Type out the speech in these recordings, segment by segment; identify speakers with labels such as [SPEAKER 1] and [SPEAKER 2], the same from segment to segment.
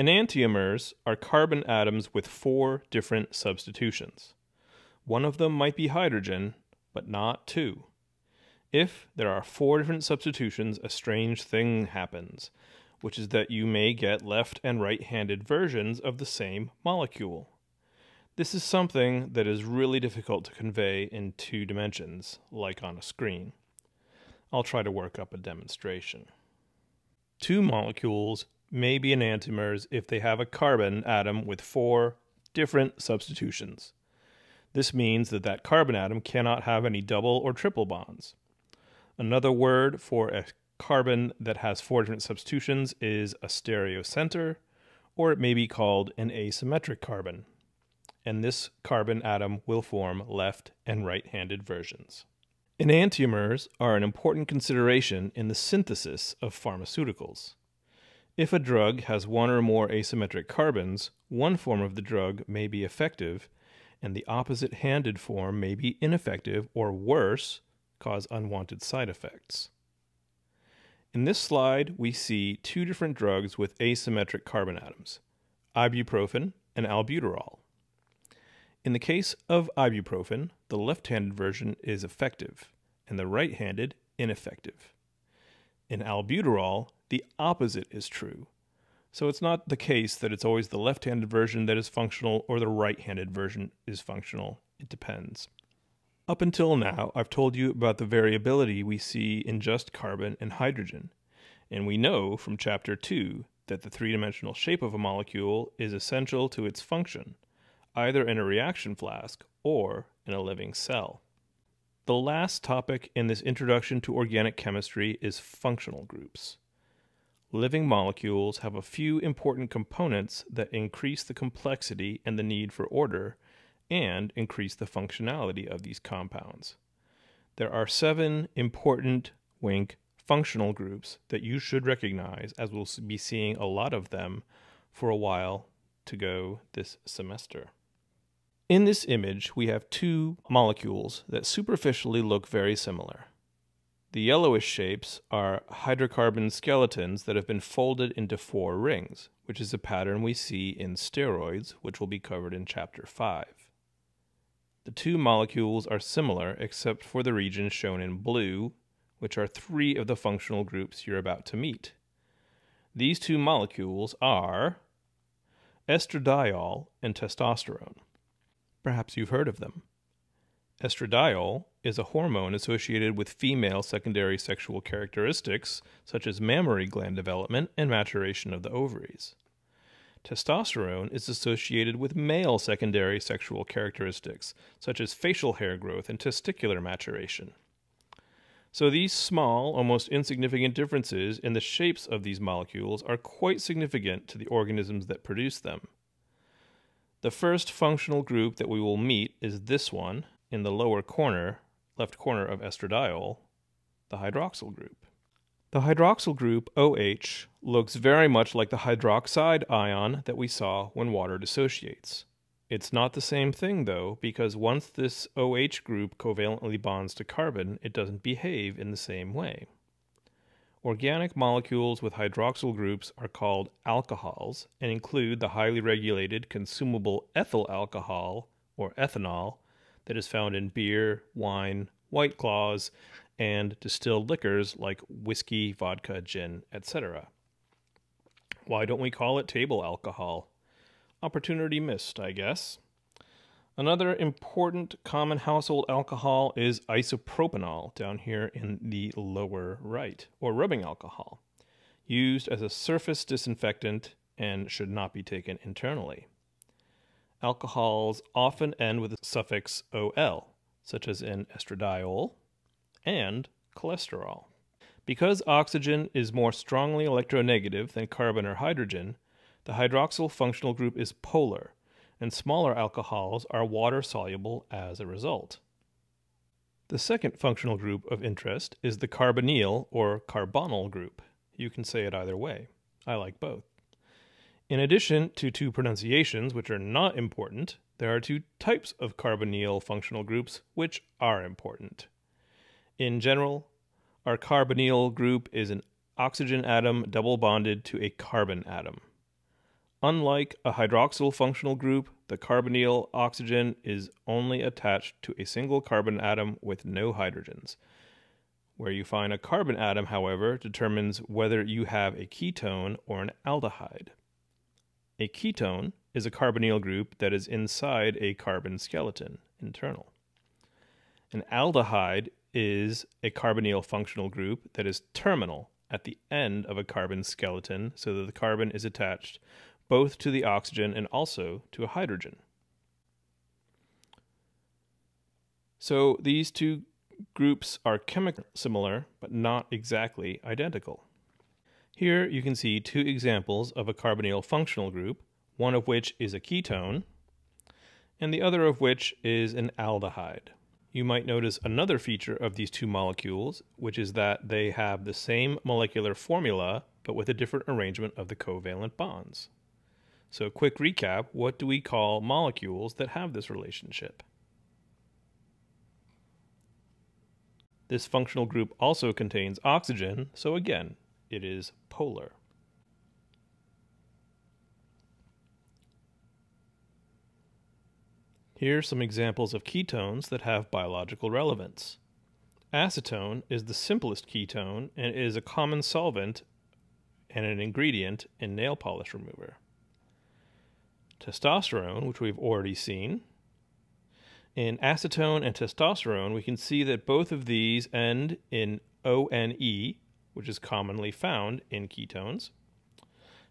[SPEAKER 1] Enantiomers are carbon atoms with four different substitutions. One of them might be hydrogen, but not two. If there are four different substitutions, a strange thing happens, which is that you may get left and right handed versions of the same molecule. This is something that is really difficult to convey in two dimensions, like on a screen. I'll try to work up a demonstration. Two molecules may be enantiomers if they have a carbon atom with four different substitutions. This means that that carbon atom cannot have any double or triple bonds. Another word for a carbon that has four different substitutions is a stereocenter, or it may be called an asymmetric carbon. And this carbon atom will form left and right handed versions. Enantiomers are an important consideration in the synthesis of pharmaceuticals. If a drug has one or more asymmetric carbons, one form of the drug may be effective, and the opposite handed form may be ineffective or worse, cause unwanted side effects. In this slide, we see two different drugs with asymmetric carbon atoms ibuprofen and albuterol. In the case of ibuprofen, the left handed version is effective, and the right handed ineffective. In albuterol, the opposite is true. So it's not the case that it's always the left handed version that is functional or the right handed version is functional. It depends. Up until now, I've told you about the variability we see in just carbon and hydrogen. And we know from chapter 2 that the three dimensional shape of a molecule is essential to its function, either in a reaction flask or in a living cell. The last topic in this introduction to organic chemistry is functional groups. Living molecules have a few important components that increase the complexity and the need for order and increase the functionality of these compounds. There are seven important wink functional groups that you should recognize, as we'll be seeing a lot of them for a while to go this semester. In this image, we have two molecules that superficially look very similar. The yellowish shapes are hydrocarbon skeletons that have been folded into four rings, which is a pattern we see in steroids, which will be covered in Chapter 5. The two molecules are similar except for the regions shown in blue, which are three of the functional groups you're about to meet. These two molecules are estradiol and testosterone. Perhaps you've heard of them. Estradiol is a hormone associated with female secondary sexual characteristics such as mammary gland development and maturation of the ovaries. Testosterone is associated with male secondary sexual characteristics such as facial hair growth and testicular maturation. So these small, almost insignificant differences in the shapes of these molecules are quite significant to the organisms that produce them. The first functional group that we will meet is this one in the lower corner, left corner of estradiol, the hydroxyl group. The hydroxyl group, OH, looks very much like the hydroxide ion that we saw when water dissociates. It's not the same thing though, because once this OH group covalently bonds to carbon, it doesn't behave in the same way. Organic molecules with hydroxyl groups are called alcohols and include the highly regulated consumable ethyl alcohol, or ethanol, that is found in beer, wine, white claws, and distilled liquors like whiskey, vodka, gin, etc. Why don't we call it table alcohol? Opportunity missed, I guess. Another important common household alcohol is isopropanol, down here in the lower right, or rubbing alcohol, used as a surface disinfectant and should not be taken internally. Alcohols often end with the suffix ol, such as in estradiol and cholesterol. Because oxygen is more strongly electronegative than carbon or hydrogen, the hydroxyl functional group is polar and smaller alcohols are water soluble as a result. The second functional group of interest is the carbonyl or carbonyl group. You can say it either way. I like both. In addition to two pronunciations, which are not important, there are two types of carbonyl functional groups which are important. In general, our carbonyl group is an oxygen atom double bonded to a carbon atom. Unlike a hydroxyl functional group, the carbonyl oxygen is only attached to a single carbon atom with no hydrogens. Where you find a carbon atom, however, determines whether you have a ketone or an aldehyde. A ketone is a carbonyl group that is inside a carbon skeleton, internal. An aldehyde is a carbonyl functional group that is terminal at the end of a carbon skeleton so that the carbon is attached both to the oxygen and also to a hydrogen. So these two groups are chemically similar but not exactly identical. Here you can see two examples of a carbonyl functional group, one of which is a ketone, and the other of which is an aldehyde. You might notice another feature of these two molecules, which is that they have the same molecular formula but with a different arrangement of the covalent bonds. So, quick recap what do we call molecules that have this relationship? This functional group also contains oxygen, so again, it is polar. Here are some examples of ketones that have biological relevance. Acetone is the simplest ketone and is a common solvent and an ingredient in nail polish remover. Testosterone, which we've already seen. In acetone and testosterone, we can see that both of these end in ONE, which is commonly found in ketones.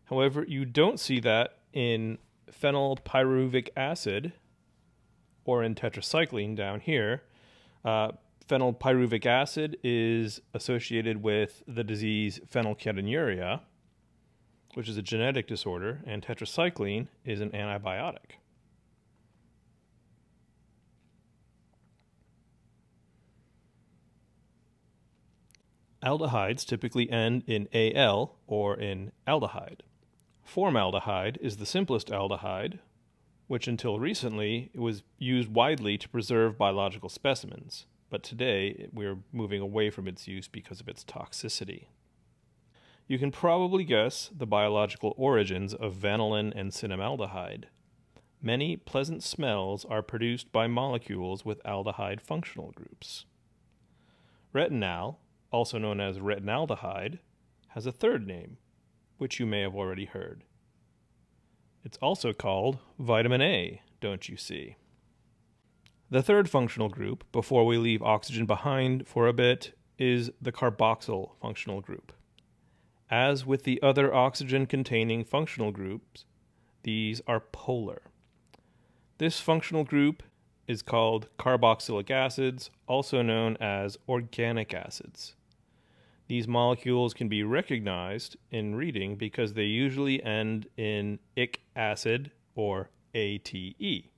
[SPEAKER 1] However, you don't see that in phenylpyruvic acid, or in tetracycline down here, uh, phenylpyruvic acid is associated with the disease phenylketonuria, which is a genetic disorder, and tetracycline is an antibiotic. Aldehydes typically end in Al or in aldehyde. Formaldehyde is the simplest aldehyde, which until recently was used widely to preserve biological specimens, but today we're moving away from its use because of its toxicity. You can probably guess the biological origins of vanillin and cinnamaldehyde. Many pleasant smells are produced by molecules with aldehyde functional groups. Retinal, also known as retinaldehyde, has a third name, which you may have already heard. It's also called vitamin A, don't you see? The third functional group, before we leave oxygen behind for a bit, is the carboxyl functional group. As with the other oxygen containing functional groups, these are polar. This functional group is called carboxylic acids, also known as organic acids. These molecules can be recognized in reading because they usually end in ic acid or ATE.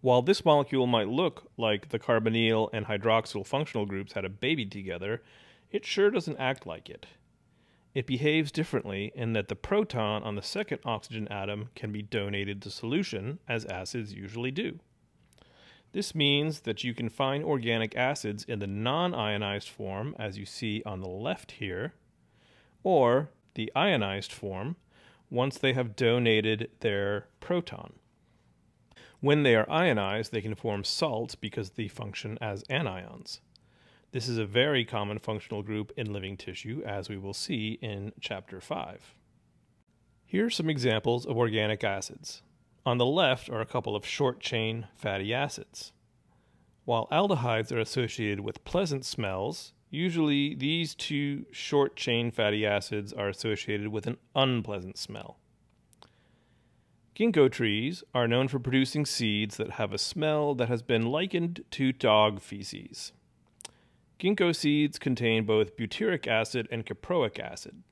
[SPEAKER 1] While this molecule might look like the carbonyl and hydroxyl functional groups had a baby together, it sure doesn't act like it. It behaves differently in that the proton on the second oxygen atom can be donated to solution, as acids usually do. This means that you can find organic acids in the non ionized form, as you see on the left here, or the ionized form once they have donated their proton. When they are ionized, they can form salts because they function as anions. This is a very common functional group in living tissue, as we will see in Chapter 5. Here are some examples of organic acids. On the left are a couple of short chain fatty acids. While aldehydes are associated with pleasant smells, usually these two short chain fatty acids are associated with an unpleasant smell. Ginkgo trees are known for producing seeds that have a smell that has been likened to dog feces. Ginkgo seeds contain both butyric acid and caproic acid.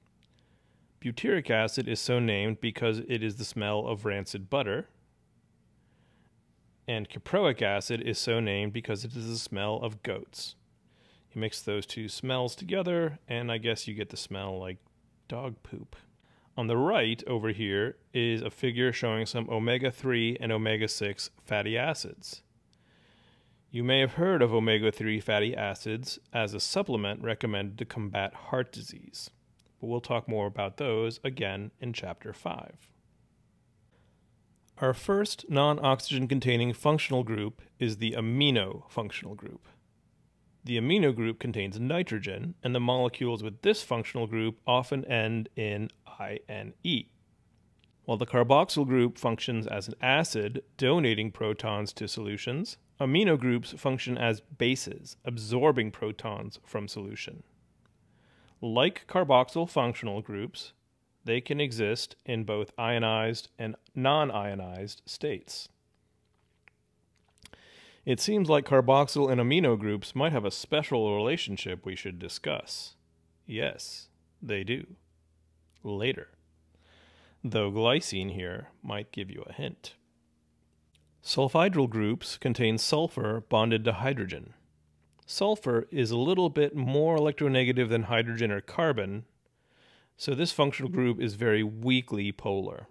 [SPEAKER 1] Butyric acid is so named because it is the smell of rancid butter, and caproic acid is so named because it is the smell of goats. You mix those two smells together, and I guess you get the smell like dog poop. On the right over here is a figure showing some omega 3 and omega 6 fatty acids. You may have heard of omega 3 fatty acids as a supplement recommended to combat heart disease but we'll talk more about those again in Chapter 5. Our first non oxygen containing functional group is the amino functional group. The amino group contains nitrogen, and the molecules with this functional group often end in INE. While the carboxyl group functions as an acid, donating protons to solutions, amino groups function as bases, absorbing protons from solution. Like carboxyl functional groups, they can exist in both ionized and non ionized states. It seems like carboxyl and amino groups might have a special relationship we should discuss. Yes, they do. Later. Though glycine here might give you a hint. Sulfhydryl groups contain sulfur bonded to hydrogen. Sulfur is a little bit more electronegative than hydrogen or carbon, so this functional group is very weakly polar.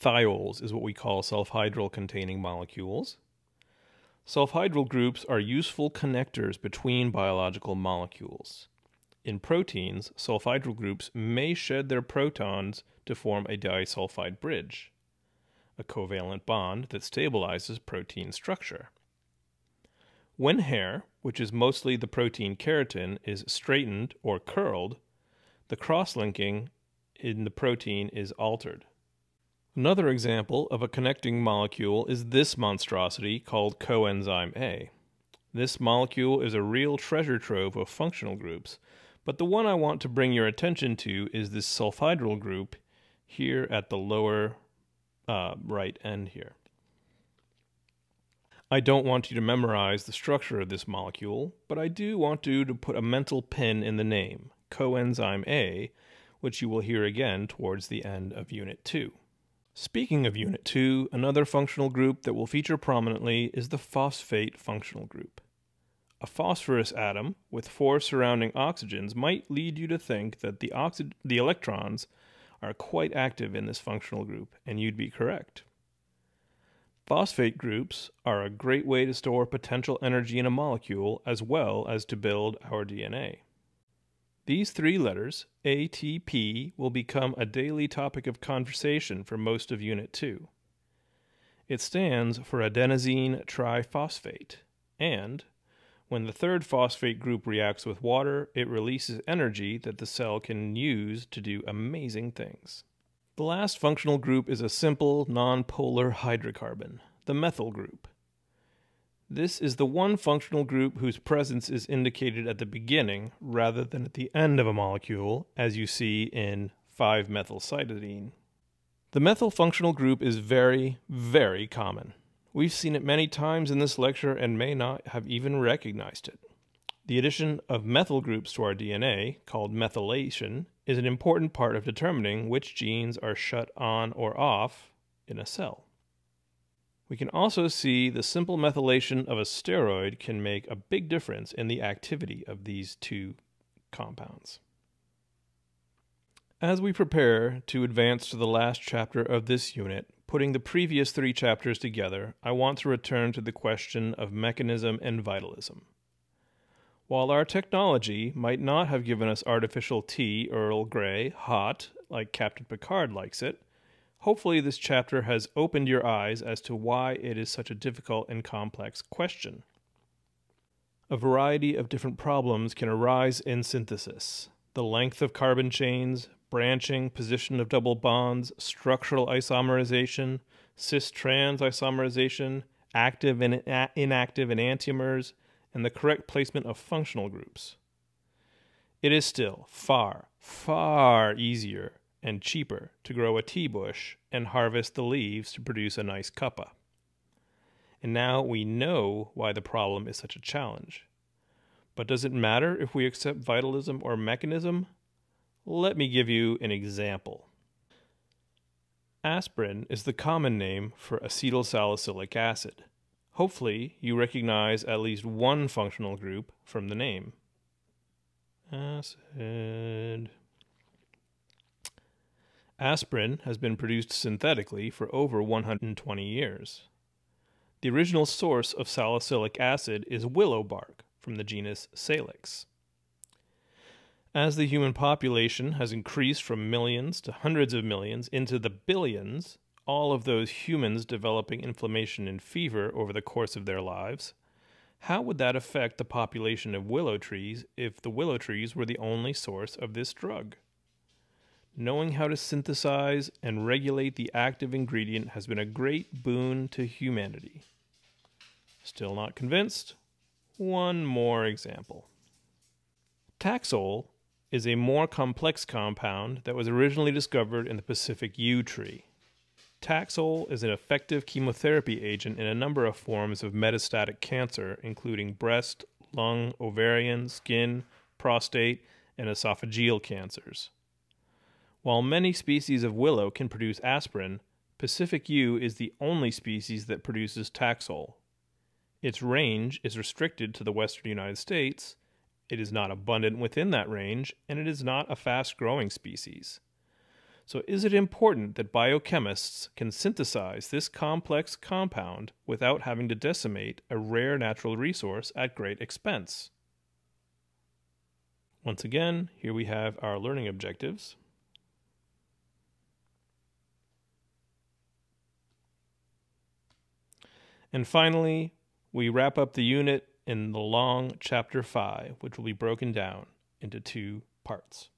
[SPEAKER 1] Thiols is what we call sulfhydryl containing molecules. Sulfhydryl groups are useful connectors between biological molecules. In proteins, sulfhydryl groups may shed their protons to form a disulfide bridge, a covalent bond that stabilizes protein structure. When hair, which is mostly the protein keratin, is straightened or curled, the cross-linking in the protein is altered. Another example of a connecting molecule is this monstrosity called coenzyme A. This molecule is a real treasure trove of functional groups, but the one I want to bring your attention to is this sulfhydryl group here at the lower uh, right end here. I don't want you to memorize the structure of this molecule, but I do want you to put a mental pin in the name coenzyme A, which you will hear again towards the end of Unit 2. Speaking of Unit 2, another functional group that will feature prominently is the phosphate functional group. A phosphorus atom with four surrounding oxygens might lead you to think that the, the electrons are quite active in this functional group, and you'd be correct. Phosphate groups are a great way to store potential energy in a molecule as well as to build our DNA. These three letters, ATP, will become a daily topic of conversation for most of Unit 2. It stands for adenosine triphosphate, and when the third phosphate group reacts with water, it releases energy that the cell can use to do amazing things. The last functional group is a simple, nonpolar hydrocarbon, the methyl group. This is the one functional group whose presence is indicated at the beginning rather than at the end of a molecule, as you see in 5-methylcytidine. The methyl functional group is very, very common. We've seen it many times in this lecture and may not have even recognized it. The addition of methyl groups to our DNA, called methylation, is an important part of determining which genes are shut on or off in a cell. We can also see the simple methylation of a steroid can make a big difference in the activity of these two compounds. As we prepare to advance to the last chapter of this unit, putting the previous three chapters together, I want to return to the question of mechanism and vitalism. While our technology might not have given us artificial tea Earl Grey hot, like Captain Picard likes it, Hopefully, this chapter has opened your eyes as to why it is such a difficult and complex question. A variety of different problems can arise in synthesis. The length of carbon chains, branching, position of double bonds, structural isomerization, cis trans isomerization, active and inactive enantiomers, and the correct placement of functional groups. It is still far, far easier and cheaper to grow a tea bush and harvest the leaves to produce a nice cuppa. And now we know why the problem is such a challenge. But does it matter if we accept vitalism or mechanism? Let me give you an example. Aspirin is the common name for acetyl salicylic acid. Hopefully, you recognize at least one functional group from the name. Acid. Aspirin has been produced synthetically for over 120 years. The original source of salicylic acid is willow bark from the genus Salix. As the human population has increased from millions to hundreds of millions into the billions, all of those humans developing inflammation and fever over the course of their lives, how would that affect the population of willow trees if the willow trees were the only source of this drug? Knowing how to synthesize and regulate the active ingredient has been a great boon to humanity. Still not convinced? One more example. Taxol is a more complex compound that was originally discovered in the Pacific yew tree. Taxol is an effective chemotherapy agent in a number of forms of metastatic cancer, including breast, lung, ovarian, skin, prostate, and esophageal cancers. While many species of willow can produce aspirin, Pacific yew is the only species that produces Taxol. Its range is restricted to the western United States, it is not abundant within that range, and it is not a fast growing species. So, is it important that biochemists can synthesize this complex compound without having to decimate a rare natural resource at great expense? Once again, here we have our learning objectives. And finally, we wrap up the unit in the long chapter 5, which will be broken down into two parts.